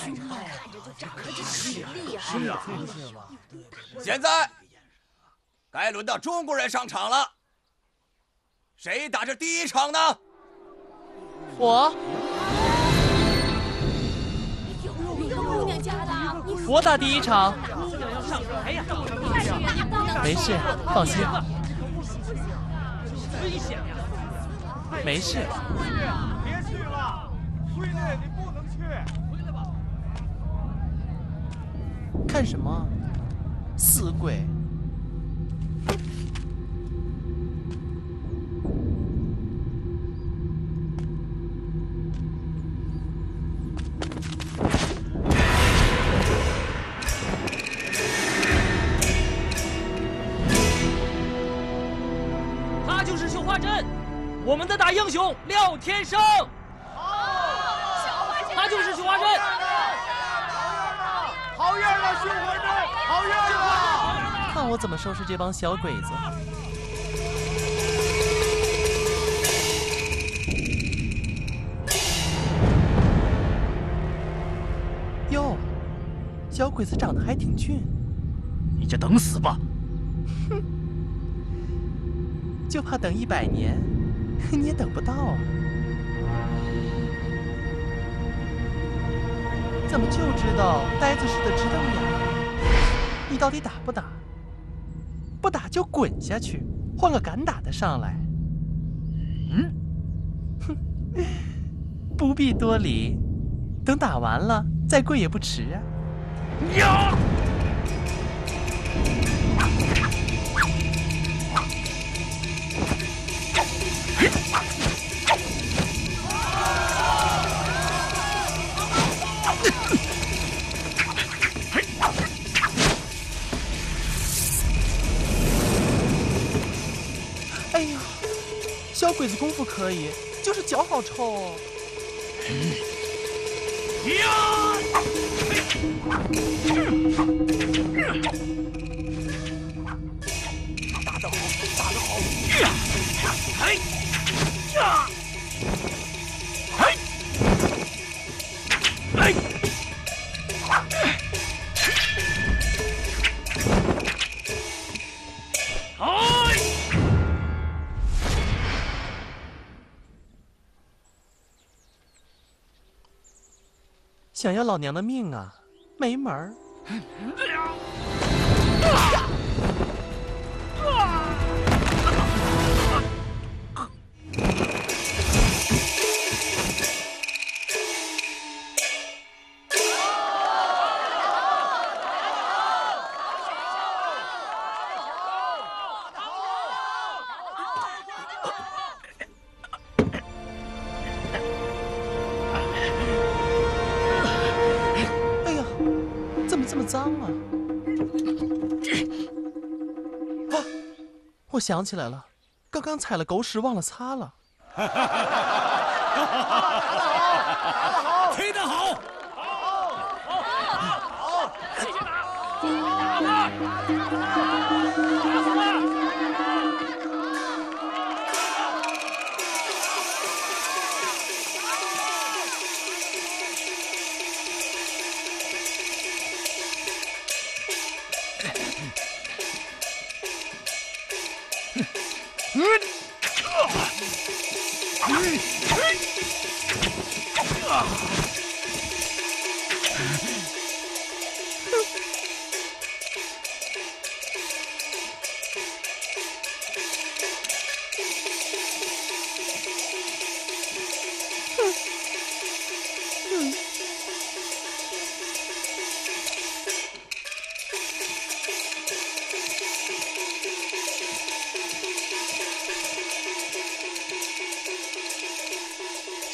凶啊！看着就长得就实力啊！是啊，现在该轮到中国人上场了。谁打这第一场呢？我。姑娘家的，我打第一场。没事，放心。危险呀！没事。别去了，队内你不能去。看什么？死鬼他就是绣花针我们的大英雄廖天生好，他就是绣花针，好样的，绣花针，好样的！看我怎么收拾这帮小鬼子！哟，小鬼子长得还挺俊，你就等死吧！哼，就怕等一百年。你也等不到啊！怎么就知道呆子似的直瞪眼？你到底打不打？不打就滚下去，换个敢打的上来。嗯，哼，不必多礼，等打完了再跪也不迟啊。呀！鬼子功夫可以，就是脚好臭哦。打得好，打得好！哎，呀！想要老娘的命啊，没门儿！我想起来了，刚刚踩了狗屎，忘了擦了。踢得好！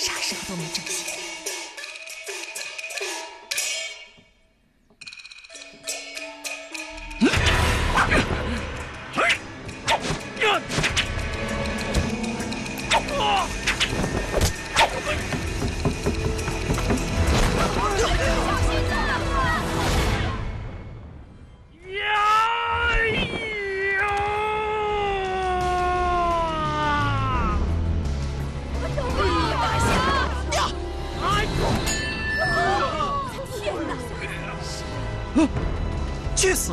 啥时候都没正形。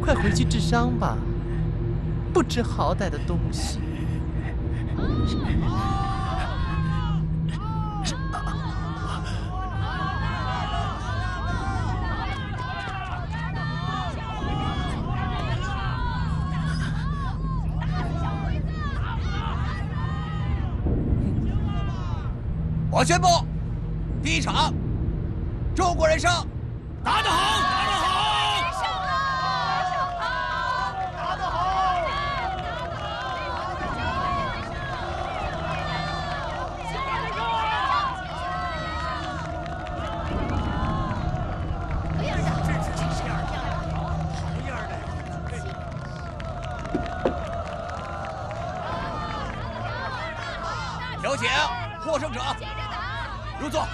快回去治伤吧，不知好歹的东西！我宣布，第一场，中国人胜。打得好，打得好！打得好！有请获胜者入座。好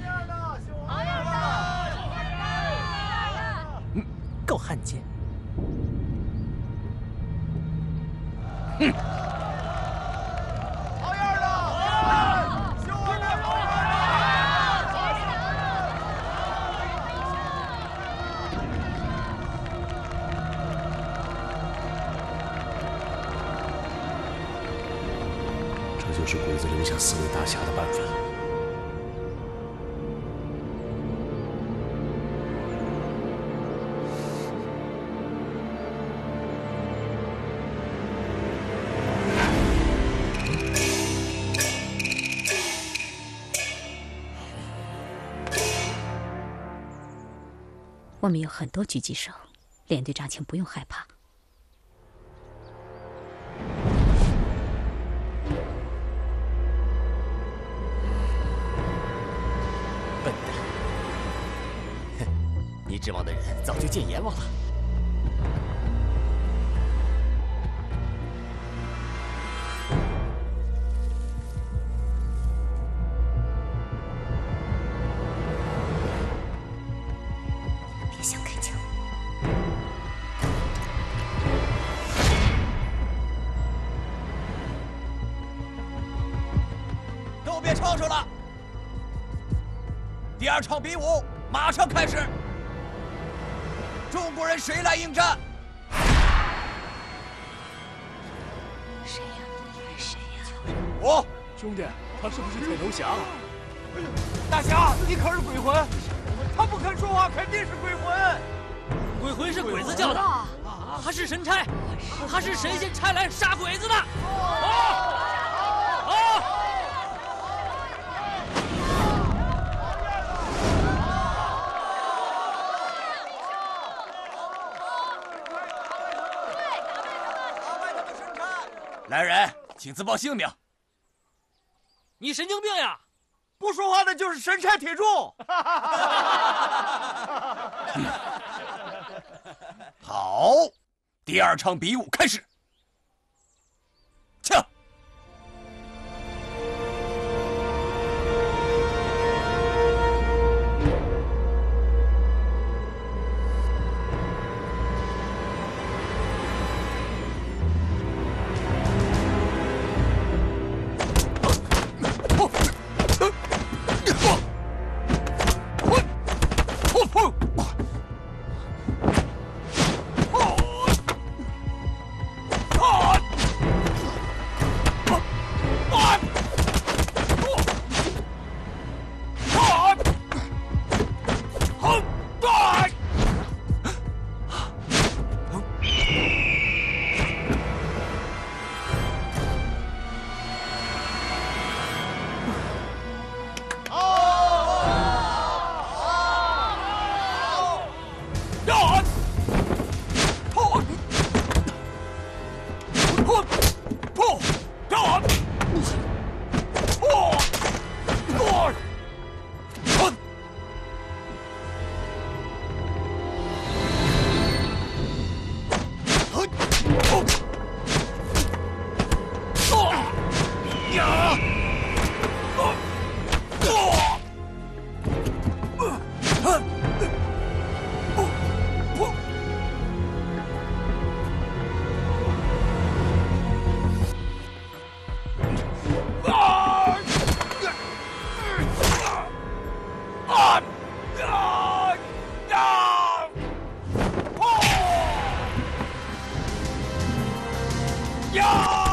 样的，好样的，好样的，嗯，够汉奸。哼！好样的！好样的！秀恩来！好样的！好样的！这就是鬼子留下四位大侠的办法。我们有很多狙击手，连队长，请不用害怕。笨蛋！哼，你指望的人早就见阎王了。都别吵吵了，第二场比武马上开始。中国人谁来应战？谁呀？谁呀？我。兄弟，他是不是铁头侠？大侠，你可是鬼魂，他不肯说话，肯定是鬼魂。鬼魂是鬼子叫的，他是神差，他是神仙差来杀鬼子的。啊来人，请自报姓名。你神经病呀！不说话的就是神差铁柱。好，第二场比武开始。呀！